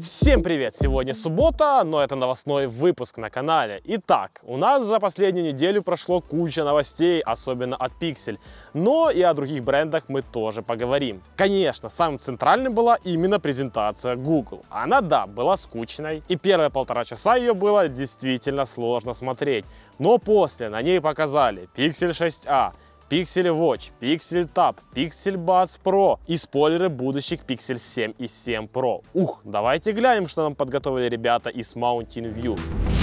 Всем привет! Сегодня суббота, но это новостной выпуск на канале. Итак, у нас за последнюю неделю прошло куча новостей, особенно от Pixel. Но и о других брендах мы тоже поговорим. Конечно, самым центральным была именно презентация Google. Она, да, была скучной. И первые полтора часа ее было действительно сложно смотреть. Но после на ней показали Pixel 6a, Pixel Watch, Pixel Tab, Pixel Buds Pro и спойлеры будущих Pixel 7 и 7 Pro. Ух, давайте глянем, что нам подготовили ребята из Mountain View.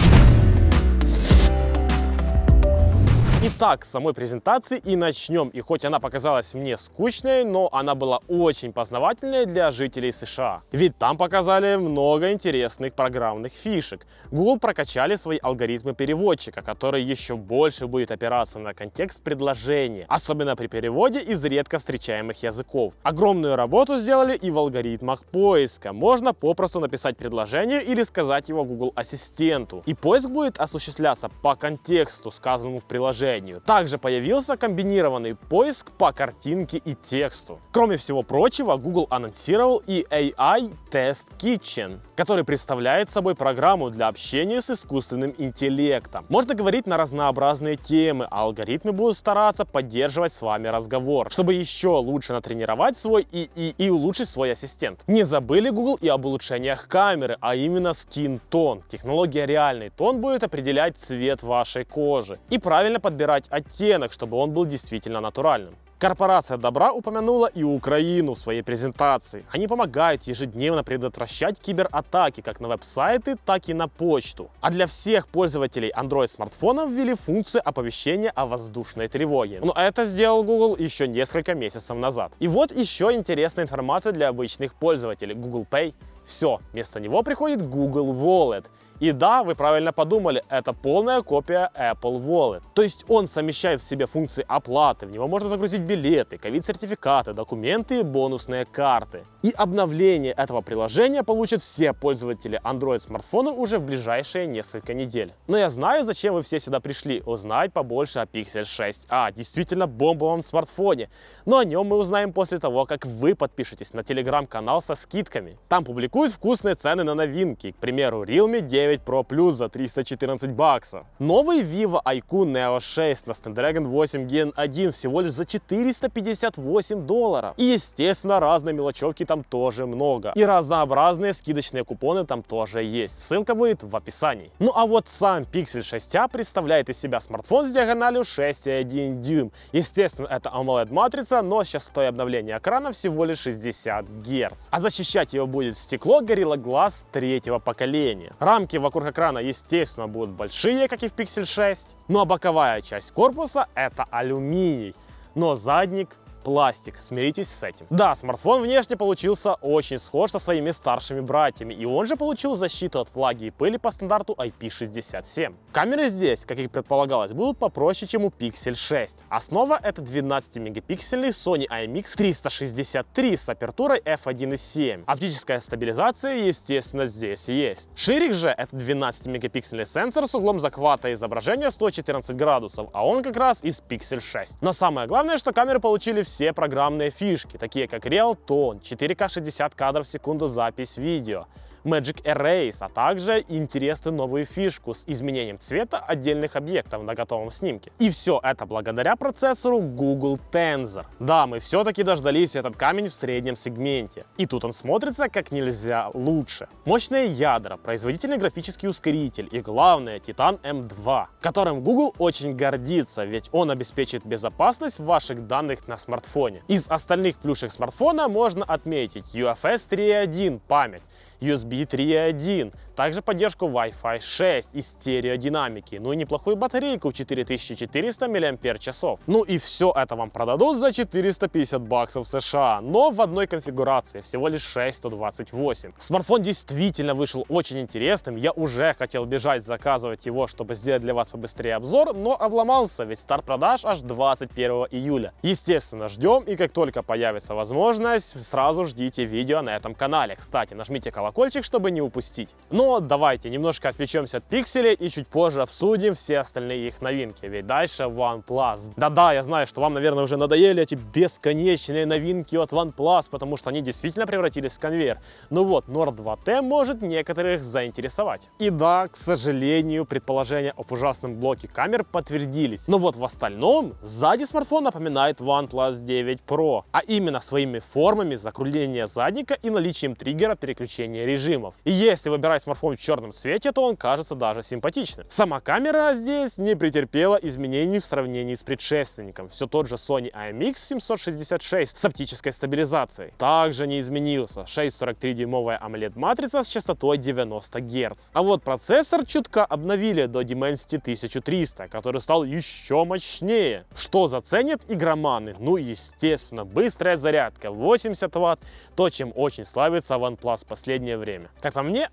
Итак, с самой презентации и начнем. И хоть она показалась мне скучной, но она была очень познавательной для жителей США. Ведь там показали много интересных программных фишек. Google прокачали свои алгоритмы переводчика, который еще больше будет опираться на контекст предложения, особенно при переводе из редко встречаемых языков. Огромную работу сделали и в алгоритмах поиска. Можно попросту написать предложение или сказать его Google Ассистенту. И поиск будет осуществляться по контексту, сказанному в приложении приложению. Также появился комбинированный поиск по картинке и тексту. Кроме всего прочего, Google анонсировал и AI Test Kitchen, который представляет собой программу для общения с искусственным интеллектом. Можно говорить на разнообразные темы, а алгоритмы будут стараться поддерживать с вами разговор, чтобы еще лучше натренировать свой ИИ и улучшить свой ассистент. Не забыли Google и об улучшениях камеры, а именно Skin Tone. Технология реальный тон будет определять цвет вашей кожи и правильно подбирать подбирать оттенок, чтобы он был действительно натуральным. Корпорация Добра упомянула и Украину в своей презентации. Они помогают ежедневно предотвращать кибератаки как на веб-сайты, так и на почту. А для всех пользователей Android-смартфонов ввели функцию оповещения о воздушной тревоге. Но это сделал Google еще несколько месяцев назад. И вот еще интересная информация для обычных пользователей. Google Pay все, вместо него приходит Google Wallet. И да, вы правильно подумали, это полная копия Apple Wallet. То есть он совмещает в себе функции оплаты, в него можно загрузить билеты, ковид-сертификаты, документы и бонусные карты. И обновление этого приложения получат все пользователи Android смартфона уже в ближайшие несколько недель. Но я знаю, зачем вы все сюда пришли, узнать побольше о Pixel 6a, действительно бомбовом смартфоне. Но о нем мы узнаем после того, как вы подпишетесь на телеграм-канал со скидками. Там публикуют вкусные цены на новинки, к примеру, Realme 9 9 Pro Plus за 314 баксов. Новый Vivo IQ Neo 6 на Snapdragon 8 Gen 1 всего лишь за 458 долларов. И естественно разные мелочевки там тоже много. И разнообразные скидочные купоны там тоже есть. Ссылка будет в описании. Ну а вот сам Pixel 6a представляет из себя смартфон с диагональю 6,1 дюйм. Естественно это AMOLED матрица, но частотой обновления экрана всего лишь 60 Гц. А защищать его будет стекло Gorilla Glass третьего поколения. Рамки вокруг экрана, естественно, будут большие, как и в Pixel 6. Ну а боковая часть корпуса это алюминий. Но задник пластик, смиритесь с этим. Да, смартфон внешне получился очень схож со своими старшими братьями, и он же получил защиту от влаги и пыли по стандарту IP67. Камеры здесь, как и предполагалось, будут попроще, чем у Pixel 6. Основа это 12-мегапиксельный Sony IMX 363 с апертурой f1.7. Оптическая стабилизация, естественно, здесь есть. Ширик же это 12-мегапиксельный сенсор с углом захвата изображения 114 градусов, а он как раз из Pixel 6. Но самое главное, что камеры получили все программные фишки, такие как Real Tone, 4К 60 кадров в секунду запись видео, Magic Erase, а также интересную новую фишку с изменением цвета отдельных объектов на готовом снимке. И все это благодаря процессору Google Tensor. Да, мы все-таки дождались этот камень в среднем сегменте. И тут он смотрится как нельзя лучше. Мощные ядра, производительный графический ускоритель и главное Titan M2, которым Google очень гордится, ведь он обеспечит безопасность ваших данных на смартфоне. Из остальных плюшек смартфона можно отметить UFS 3.1 память, USB 3.1, также поддержку Wi-Fi 6 и стереодинамики, ну и неплохую батарейку в 4400 мАч. Ну и все это вам продадут за 450 баксов США, но в одной конфигурации, всего лишь 6128. Смартфон действительно вышел очень интересным, я уже хотел бежать заказывать его, чтобы сделать для вас побыстрее обзор, но обломался, ведь старт продаж аж 21 июля. Естественно, ждем и как только появится возможность, сразу ждите видео на этом канале. Кстати, нажмите колокольчик, чтобы не упустить. Ну Давайте немножко отвлечемся от пикселей и чуть позже обсудим все остальные их новинки. Ведь дальше OnePlus. Да-да, я знаю, что вам, наверное, уже надоели эти бесконечные новинки от OnePlus, потому что они действительно превратились в конвейер. Ну вот, Nord 2T может некоторых заинтересовать. И да, к сожалению, предположения об ужасном блоке камер подтвердились. Но вот в остальном, сзади смартфон напоминает OnePlus 9 Pro, а именно своими формами закругления задника и наличием триггера переключения режимов. И если выбирать смартфон в черном цвете, то он кажется даже симпатичным. Сама камера здесь не претерпела изменений в сравнении с предшественником. Все тот же Sony IMX 766 с оптической стабилизацией. Также не изменился 6,43-дюймовая AMOLED-матрица с частотой 90 Гц. А вот процессор чутка обновили до Dimensity 1300, который стал еще мощнее. Что заценят игроманы? Ну, естественно, быстрая зарядка 80 Вт, то, чем очень славится OnePlus в последнее время. Как по мне,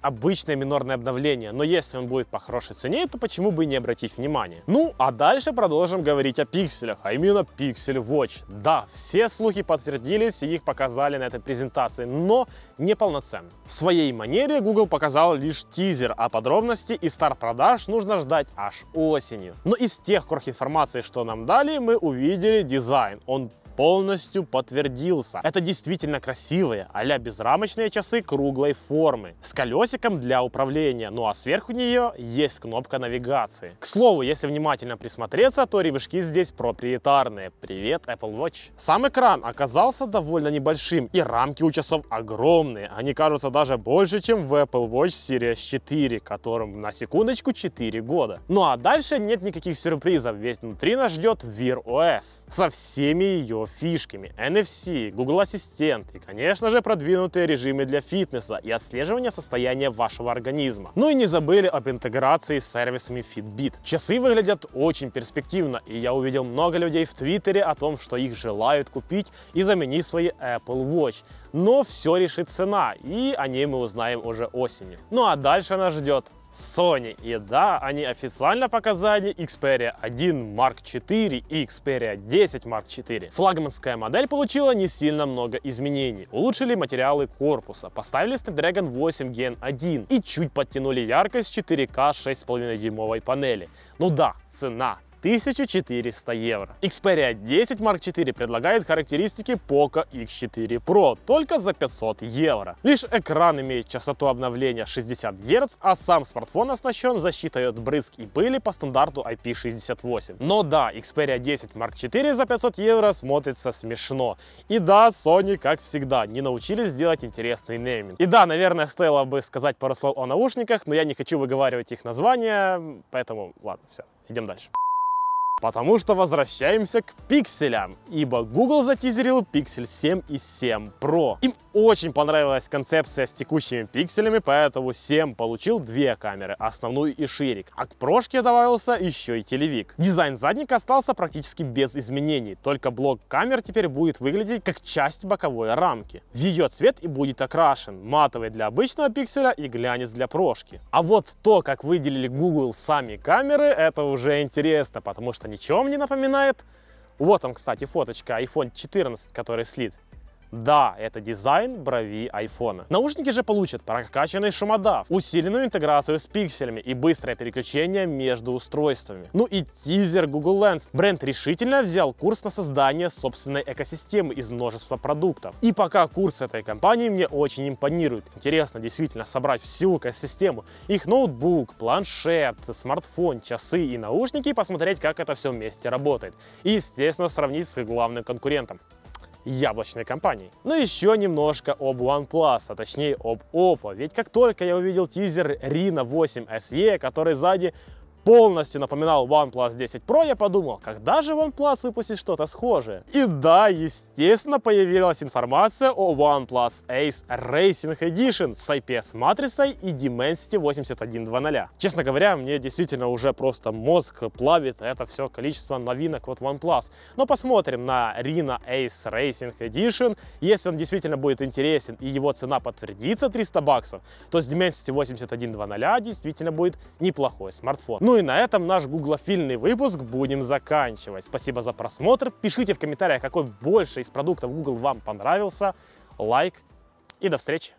обычное минорное обновление, но если он будет по хорошей цене, то почему бы не обратить внимание? Ну, а дальше продолжим говорить о пикселях, а именно Pixel Watch. Да, все слухи подтвердились и их показали на этой презентации, но не полноценно. В своей манере Google показал лишь тизер, а подробности и старт продаж нужно ждать аж осенью. Но из тех крох информации, что нам дали, мы увидели дизайн. Он полностью подтвердился. Это действительно красивые, а безрамочные часы круглой формы, с колесиком для управления, ну а сверху нее есть кнопка навигации. К слову, если внимательно присмотреться, то ремешки здесь проприетарные. Привет, Apple Watch. Сам экран оказался довольно небольшим, и рамки у часов огромные. Они кажутся даже больше, чем в Apple Watch Series 4, которым на секундочку 4 года. Ну а дальше нет никаких сюрпризов, ведь внутри нас ждет Wear OS со всеми ее фишками, NFC, Google Ассистент и, конечно же, продвинутые режимы для фитнеса и отслеживания состояния вашего организма. Ну и не забыли об интеграции с сервисами Fitbit. Часы выглядят очень перспективно, и я увидел много людей в Твиттере о том, что их желают купить и заменить свои Apple Watch. Но все решит цена, и о ней мы узнаем уже осенью. Ну а дальше нас ждет Sony. И да, они официально показали Xperia 1 Mark IV и Xperia 10 Mark IV. Флагманская модель получила не сильно много изменений. Улучшили материалы корпуса, поставили Snapdragon 8 Gen 1 и чуть подтянули яркость 4К 6,5 дюймовой панели. Ну да, цена 1400 евро. Xperia 10 Mark IV предлагает характеристики Poco X4 Pro только за 500 евро. Лишь экран имеет частоту обновления 60 Гц, а сам смартфон оснащен защитой от брызг и пыли по стандарту IP68. Но да, Xperia 10 Mark IV за 500 евро смотрится смешно. И да, Sony, как всегда, не научились делать интересный нейминг. И да, наверное, стоило бы сказать пару слов о наушниках, но я не хочу выговаривать их названия, поэтому ладно, все, идем дальше. Потому что возвращаемся к пикселям, ибо Google затизерил Pixel 7 и 7 Pro. Им очень понравилась концепция с текущими пикселями, поэтому 7 получил две камеры, основную и ширик, а к прошке добавился еще и телевик. Дизайн задника остался практически без изменений, только блок камер теперь будет выглядеть как часть боковой рамки. В ее цвет и будет окрашен, матовый для обычного пикселя и глянец для прошки. А вот то, как выделили Google сами камеры, это уже интересно, потому что ничего не напоминает. Вот там, кстати, фоточка iPhone 14, который слит. Да, это дизайн брови айфона. Наушники же получат прокачанный шумодав, усиленную интеграцию с пикселями и быстрое переключение между устройствами. Ну и тизер Google Lens. Бренд решительно взял курс на создание собственной экосистемы из множества продуктов. И пока курс этой компании мне очень импонирует. Интересно действительно собрать всю экосистему. Их ноутбук, планшет, смартфон, часы и наушники и посмотреть, как это все вместе работает. И, естественно, сравнить с главным конкурентом яблочной компании. Но еще немножко об OnePlus, а точнее об Oppo. Ведь как только я увидел тизер Reno 8 SE, который сзади полностью напоминал OnePlus 10 Pro, я подумал, когда же OnePlus выпустит что-то схожее? И да, естественно, появилась информация о OnePlus Ace Racing Edition с IPS-матрицей и Dimensity 8100. Честно говоря, мне действительно уже просто мозг плавит это все количество новинок от OnePlus. Но посмотрим на Reno Ace Racing Edition. Если он действительно будет интересен и его цена подтвердится 300 баксов, то с Dimensity 8100 действительно будет неплохой смартфон. Ну и на этом наш гуглофильный выпуск будем заканчивать. Спасибо за просмотр. Пишите в комментариях, какой больше из продуктов Google вам понравился. Лайк и до встречи.